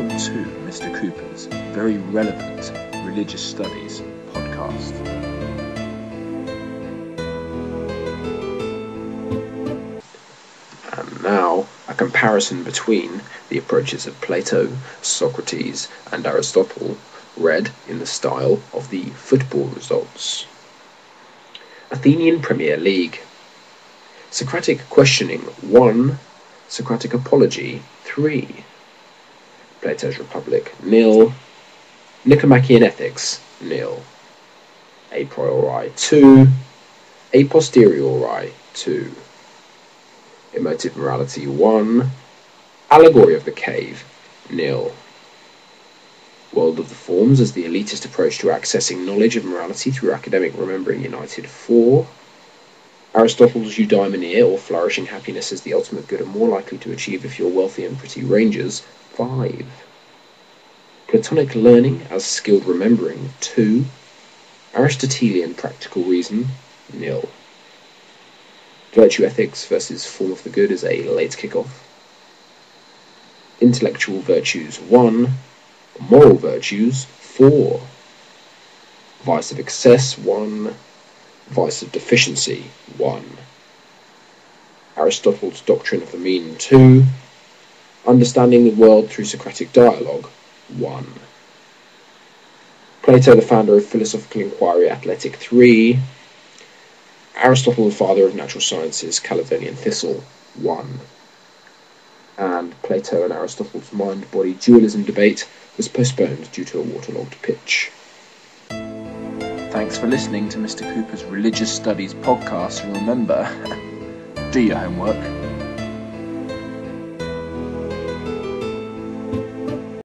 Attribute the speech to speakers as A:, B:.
A: welcome to Mr. Cooper's very relevant religious studies podcast. And now, a comparison between the approaches of Plato, Socrates, and Aristotle, read in the style of the football results. Athenian Premier League. Socratic questioning 1, Socratic apology 3. Plato's Republic, nil. Nicomachean Ethics, nil. A priori, 2. A posteriori, 2. Emotive Morality, 1. Allegory of the Cave, nil. World of the Forms as the elitist approach to accessing knowledge of morality through academic remembering united, 4. Aristotle's eudaimonia, or flourishing happiness as the ultimate good, are more likely to achieve if you're wealthy and pretty rangers, 5. Platonic learning as skilled remembering, 2. Aristotelian practical reason, nil. Virtue ethics versus form of the good is a late kickoff. Intellectual virtues, 1. Moral virtues, 4. Vice of excess, 1. Vice of deficiency, 1. Aristotle's doctrine of the mean, 2. Understanding the world through Socratic dialogue, 1. Plato, the founder of philosophical inquiry, Athletic 3. Aristotle, the father of natural sciences, Caledonian Thistle 1. And Plato and Aristotle's mind body dualism debate was postponed due to a waterlogged pitch. Thanks for listening to Mr. Cooper's Religious Studies podcast, remember, do your homework.